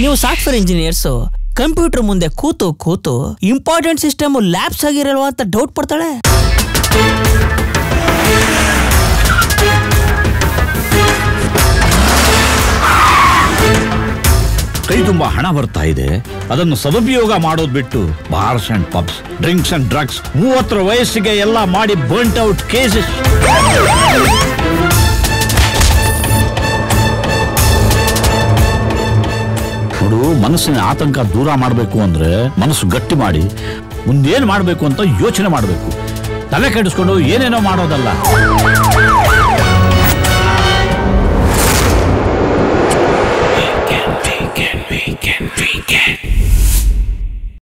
ನೀವು software engineers computer ಮುಂದೆ ಕೂತು ಕೂತು ಇಂಪಾರ್ಟೆಂಟ್ ಸಿಸ್ಟಮ್ ಲ್ಯಾಬ್ಸ್ ಆಗಿರಲ್ವಾ ಅಂತ ಡೌಟ್ ಪಡ್ತಾಳೆ? ಕೈ ತುಂಬಾ ಹಣ ಬರ್ತಾ ಇದೆ. ಅದನ್ನು ಸದುಪಯೋಗ ಮಾಡೋದು ಬಿಟ್ಟು bars and pubs, drinks and drugs ಮೂವತ್ತರ ವಯಸ್ಸಿಗೆ ಎಲ್ಲ ಮಾಡಿ ಬರ್ಂಟ್ ಔಟ್ ಕೇಸಸ್ ನೋಡು, ಮನಸ್ಸಿನ ಆತಂಕ ದೂರ ಮಾಡಬೇಕು ಅಂದ್ರೆ ಮನಸ್ಸು ಗಟ್ಟಿ ಮಾಡಿ ಮುಂದೇನು ಮಾಡಬೇಕು ಅಂತ ಯೋಚನೆ ಮಾಡಬೇಕು. ತಲೆ ಕೆಡಿಸ್ಕೊಂಡು ಏನೇನೋ ಮಾಡೋದಲ್ಲ.